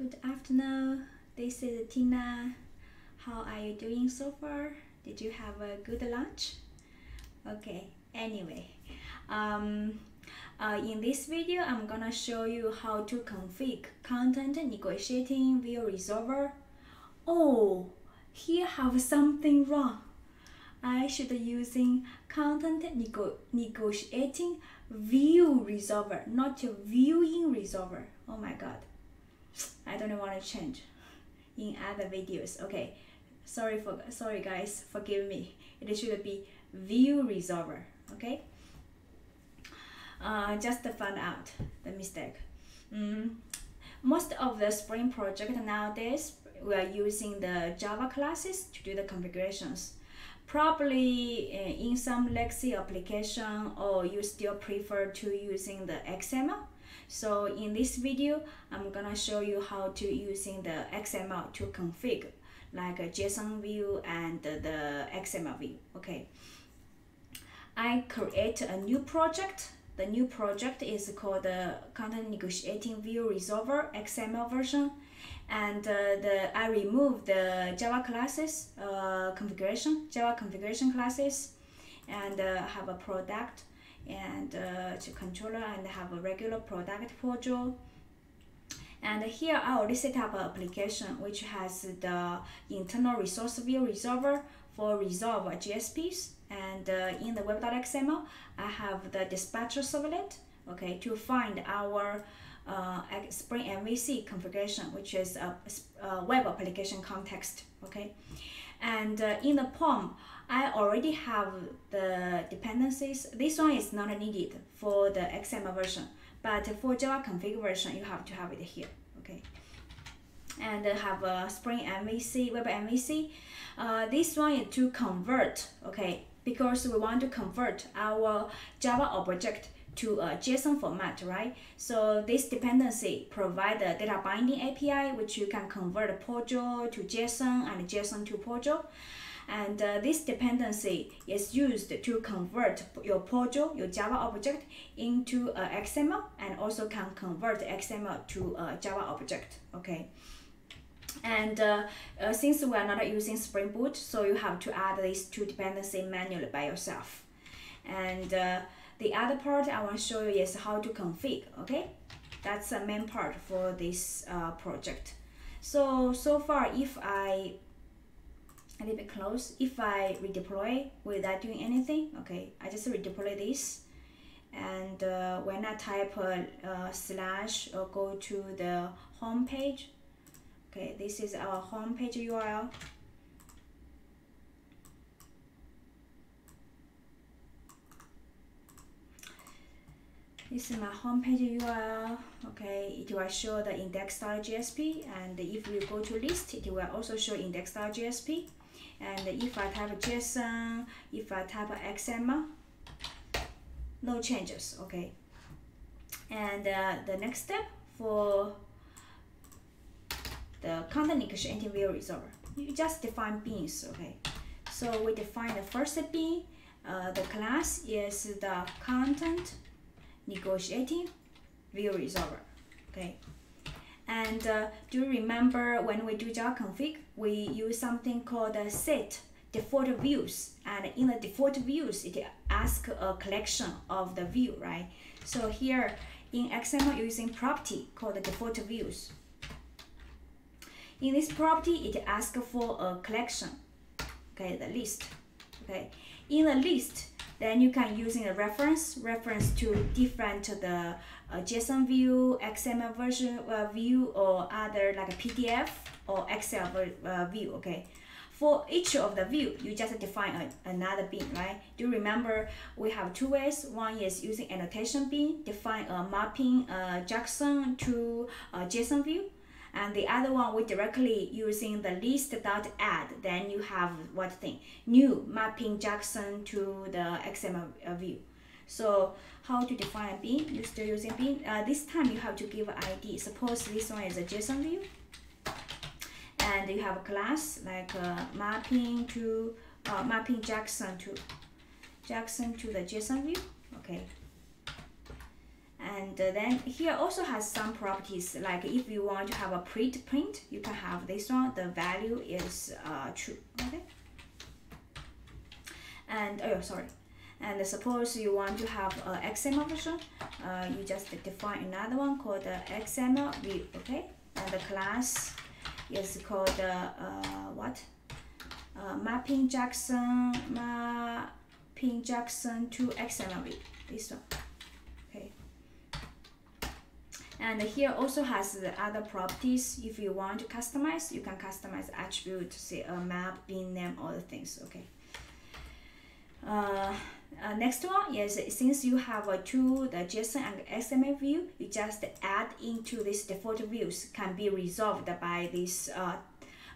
Good afternoon. This is Tina. How are you doing so far? Did you have a good lunch? Okay, anyway, um, uh, in this video, I'm gonna show you how to configure content negotiating view resolver. Oh, here have something wrong. I should using content nego negotiating view resolver, not viewing resolver. Oh my god. Don't want to change in other videos. Okay, sorry for sorry guys, forgive me. It should be view resolver. Okay. Uh, just to find out the mistake. Mm. Most of the Spring project nowadays we are using the Java classes to do the configurations. Probably uh, in some legacy application or you still prefer to using the XML. So in this video, I'm gonna show you how to using the XML to configure like a JSON view and the XML view, okay. I create a new project. The new project is called the Content Negotiating View Resolver XML version. And uh, the I remove the Java classes uh, configuration, Java configuration classes, and uh, have a product and uh, to controller and have a regular product module. And here I already set up an application which has the internal resource view resolver for resolve JSPs. And uh, in the web.xml, I have the dispatcher servlet, okay, to find our uh, Spring MVC configuration, which is a, a, web application context, okay. And uh, in the POM, I already have the dependencies. This one is not needed for the XML version, but for Java config version, you have to have it here, okay? And have a Spring MVC, Web MVC. Uh, this one is to convert, okay? Because we want to convert our Java object to a JSON format, right? So this dependency provide the data binding API, which you can convert POJO to JSON and JSON to POJO. And uh, this dependency is used to convert your POJO, your Java object, into a XML and also can convert XML to a Java object, okay? And uh, uh, since we are not using Spring Boot, so you have to add these two dependency manually by yourself. And uh, the other part I want to show you is how to config, okay? That's the main part for this uh, project. So, so far if I a little bit close. If I redeploy without doing anything, okay, I just redeploy this. And uh, when I type uh, uh, slash or go to the home page, okay, this is our home page URL. This is my homepage URL. Okay, it will show the index.jsp, and if you go to list, it will also show index.jsp and if I type JSON, if I type XML, no changes, okay. And uh, the next step for the content negotiating view resolver, you just define beans, okay. So we define the first bean, uh, the class is the content negotiating view resolver, okay. And uh, do you remember when we do Java config, we use something called a set default views. And in the default views, it asks a collection of the view, right? So here in XML, using property called the default views. In this property, it asks for a collection, okay, the list, okay. In the list, then you can using a reference, reference to different to the uh, JSON view, XML version uh, view, or other like a PDF or Excel uh, view, okay? For each of the view, you just define a, another bean, right? Do you remember we have two ways? One is using annotation bean, define a mapping uh, JSON to a JSON view. And the other one, we directly using the list.add, then you have what thing? New mapping JSON to the XML uh, view. So how to define a bean? You still using bean? Uh, this time you have to give ID. Suppose this one is a JSON view. And you have a class like uh, mapping to uh, mapping JSON to JSON to the JSON view. Okay. And uh, then here also has some properties like if you want to have a print print you can have this one the value is uh, true okay? And oh sorry. And suppose you want to have a XML version uh, you just define another one called the XML view okay? And the class is called uh, what? Uh, mapping Jackson mapping Jackson to XML view this one and here also has the other properties. If you want to customize you can customize attribute say a map bean name all the things okay. Uh, uh, next one is since you have a two the JSON and XML view, you just add into this default views can be resolved by this uh,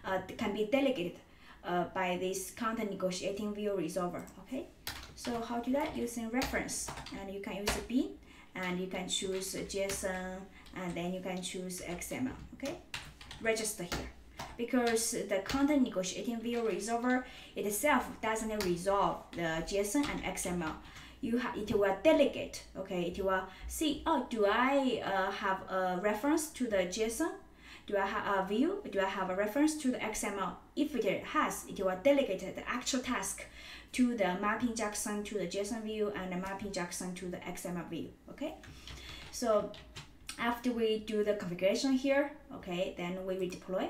uh, can be delegated uh, by this content negotiating view resolver. Okay, so how do that? Using reference and you can use a bean and you can choose JSON and then you can choose XML, okay? Register here. Because the content negotiating view resolver itself doesn't resolve the JSON and XML. You have it will delegate, okay? It will see, oh, do I uh, have a reference to the JSON? Do I have a uh, view? Do I have a reference to the XML? If it has, it will delegate the actual task to the mapping Jackson to the JSON view and the mapping Jackson to the XML view, okay? So after we do the configuration here, okay, then we will deploy.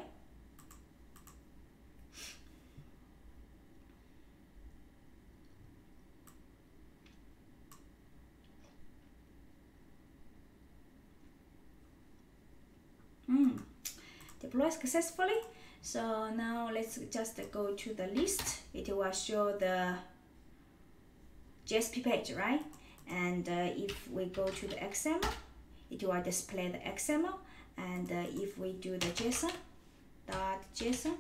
Mm. Deploy successfully. So now let's just go to the list. It will show the JSP page, right? And uh, if we go to the XML, it will display the XML and uh, if we do the JSON dot JSON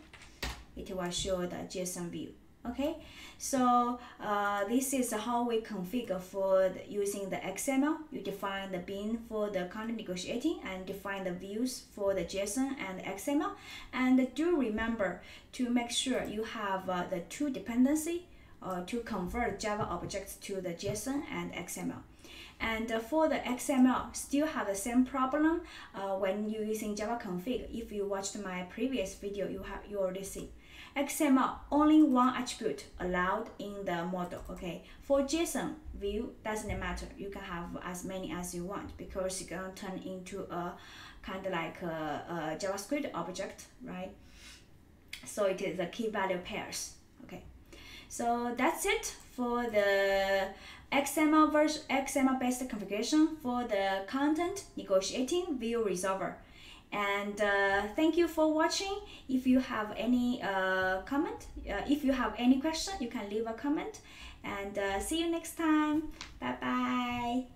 it will show the JSON view okay so uh, this is how we configure for the, using the XML you define the bean for the content negotiating and define the views for the JSON and XML and do remember to make sure you have uh, the two dependency uh, to convert Java objects to the JSON and XML and for the XML, still have the same problem uh, when you're using Java config. If you watched my previous video, you have you already see. XML, only one attribute allowed in the model, okay? For JSON view, doesn't matter. You can have as many as you want because you can turn into a kind of like a, a JavaScript object, right? So it is the key value pairs, okay? So that's it for the XML version, XML based configuration for the content negotiating view resolver. And uh, thank you for watching. If you have any uh, comment, uh, if you have any question, you can leave a comment. And uh, see you next time. Bye bye.